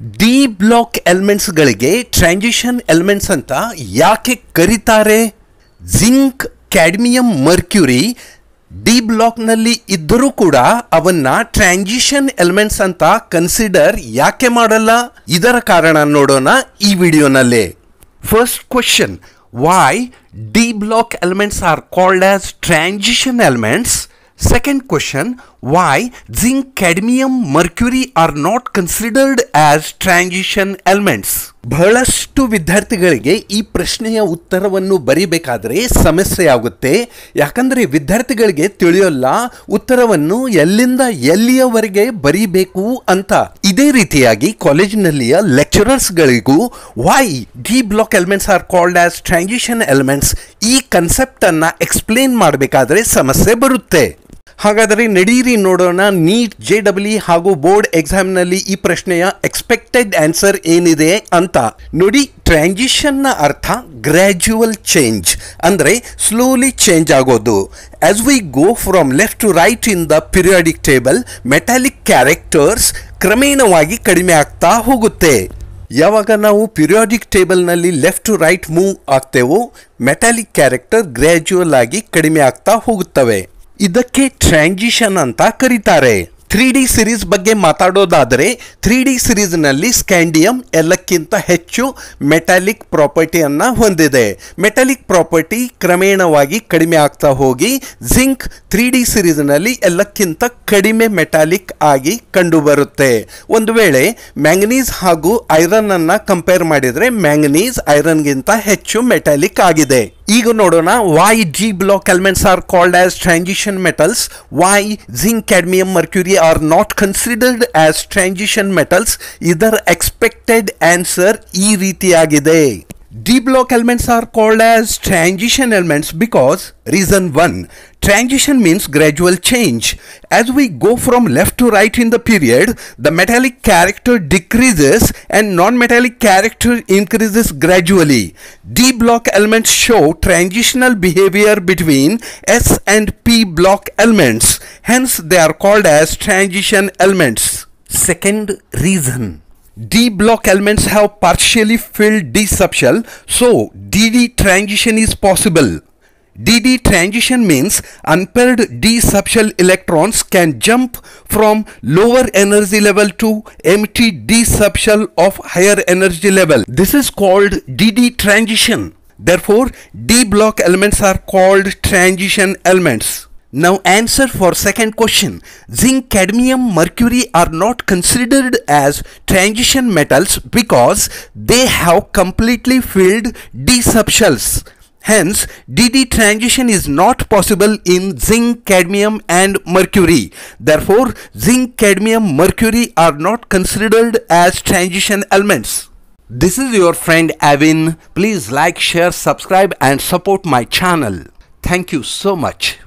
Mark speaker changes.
Speaker 1: D block ಎಲಿಮೆಂಟ್ಸ್ಗಳಿಗೆ transition elements ಅಂತ ಯಾಕೆ ಕರೀತಾರೆ? ಜಿಂಕ್, ಕ್ಯಾಡ್ಮಿಯಂ, ಮರ್ಕ್ಯೂರಿ ಡಿ ಬ್ಲಾಕ್ನಲ್ಲಿ ಇದ್ದರೂ ಕೂಡ ಅವನ್ನ ಟ್ರಾನ್ಸಿಷನ್ ಎಲಿಮೆಂಟ್ಸ್ ಅಂತ ಕನ್ಸಿಡರ್ ಯಾಕೆ ಮಾಡಲ್ಲ? ಇದರ ಕಾರಣ ನೋಡೋಣ ಈ ವಿಡಿಯೋನಲ್ಲೇ. First question why D block elements are called as transition elements Second question Why zinc, cadmium, mercury are not considered as transition elements? ಬಹಳಷ್ಟು ವಿದ್ಯಾರ್ಥಿಗಳಿಗೆ ಈ ಪ್ರಶ್ನೆಯ ಉತ್ತರವನ್ನು ಬರಿಬೇಕಾದರೆ ಸಮಸ್ಯೆ ಆಗುತ್ತೆ ಯಾಕಂದ್ರೆ ವಿದ್ಯಾರ್ಥಿಗಳಿಗೆ ತಿಳಿಯೋಲ್ಲ ಉತ್ತರವನ್ನು ಎಲ್ಲಿಂದ ಎಲ್ಲಿಯವರೆಗೆ ಬರೀಬೇಕು ಅಂತ. ಇದೇ ರೀತಿಯಾಗಿ ಕಾಲೇಜಿನಲ್ಲಿಯ ಲೆಕ್ಚರರ್ಸ್ಗಳಿಗೂ why D block elements are called as transition elements ಈ ಕನ್ಸೆಪ್ಟನ್ನು ಎಕ್ಸ್ಪ್ಲೇನ್ ಮಾಡಬೇಕಾದ್ರೆ ಸಮಸ್ಯೆ ಬರುತ್ತೆ. ಹಾಗಾದರೆ ನಡೀರಿ ನೋಡೋಣ, ನೀಟ್ ಜೆ ಡಬ್ಲ್ಯೂ ಹಾಗೂ ಬೋರ್ಡ್ ಎಕ್ಸಾಮ್ನಲ್ಲಿ ಈ ಪ್ರಶ್ನೆಯ ಎಕ್ಸ್ಪೆಕ್ಟೆಡ್ ಆನ್ಸರ್ ಏನಿದೆ ಅಂತ. ನೋಡಿ ಟ್ರಾನ್ಸಿಷನ್ನ ಅರ್ಥ ಗ್ರ್ಯಾಜುವಲ್ ಚೇಂಜ್ ಅಂದರೆ ಸ್ಲೋಲಿ ಚೇಂಜ್ ಆಗೋದು. As we go from left to right in the periodic table metallic characters ಕ್ರಮೇಣವಾಗಿ ಕಡಿಮೆ ಆಗ್ತಾ ಹೋಗುತ್ತೆ. ಯಾವಾಗ ನಾವು ಪಿರಿಯಾಡಿಕ್ ಟೇಬಲ್ನಲ್ಲಿ ಲೆಫ್ಟ್ ಟು ರೈಟ್ ಮೂವ್ ಆಗ್ತೇವೋ ಮೆಟಾಲಿಕ್ ಕ್ಯಾರೆಕ್ಟರ್ ಗ್ರ್ಯಾಜುವಲ್ ಆಗಿ ಕಡಿಮೆ ಆಗ್ತಾ ಹೋಗುತ್ತವೆ. ಇದಕ್ಕೆ ಟ್ರಾನ್ಸಿಷನ್ ಅಂತ ಕರೀತಾರೆ. ತ್ರೀ ಡಿ ಸಿರೀಸ್ ಬಗ್ಗೆ ಮಾತಾಡೋದಾದರೆ ತ್ರೀ ಡಿ ಸಿರೀಸ್ನಲ್ಲಿ ಸ್ಕ್ಯಾಂಡಿಯಂ ಎಲ್ಲಕ್ಕಿಂತ ಹೆಚ್ಚು ಮೆಟಾಲಿಕ್ ಪ್ರಾಪರ್ಟಿಯನ್ನು ಹೊಂದಿದೆ. ಮೆಟಾಲಿಕ್ ಪ್ರಾಪರ್ಟಿ ಕ್ರಮೇಣವಾಗಿ ಕಡಿಮೆ ಆಗ್ತಾ ಹೋಗಿ ಜಿಂಕ್ ತ್ರೀ ಡಿ ಸಿರೀಸ್ನಲ್ಲಿ ಎಲ್ಲಕ್ಕಿಂತ ಕಡಿಮೆ ಮೆಟಾಲಿಕ್ ಆಗಿ ಕಂಡುಬರುತ್ತೆ. ಒಂದು ವೇಳೆ ಮ್ಯಾಂಗನೀಸ್ ಹಾಗೂ ಐರನ್ ಅನ್ನು ಕಂಪೇರ್ ಮಾಡಿದರೆ ಮ್ಯಾಂಗನೀಸ್ ಐರನ್ಗಿಂತ ಹೆಚ್ಚು ಮೆಟಾಲಿಕ್ ಆಗಿದೆ. ಈಗ ನೋಡೋಣ why G block elements are called as transition metals why zinc cadmium mercury are not considered as transition metals ಇದರ ಎಕ್ಸ್ಪೆಕ್ಟೆಡ್ ಆನ್ಸರ್ ಈ ರೀತಿಯಾಗಿದೆ. D block elements are called as transition elements because reason 1 transition means gradual change. As we go from left to right in the period the metallic character decreases and non-metallic character increases gradually. D block elements show transitional behavior between S and P block elements. Hence they are called as transition elements. Second reason D block elements have partially filled D subshell, so DD transition is possible. DD transition means unpaired D subshell electrons can jump from lower energy level to empty D subshell of higher energy level. This is called DD transition. Therefore, D block elements are called transition elements. Now answer for second question. Zinc, cadmium, mercury are not considered as transition metals because they have completely filled D subshells. Hence, DD transition is not possible in zinc, cadmium and mercury. Therefore, zinc, cadmium, mercury are not considered as transition elements. This is your friend Avin. Please like, share, subscribe and support my channel. Thank you so much.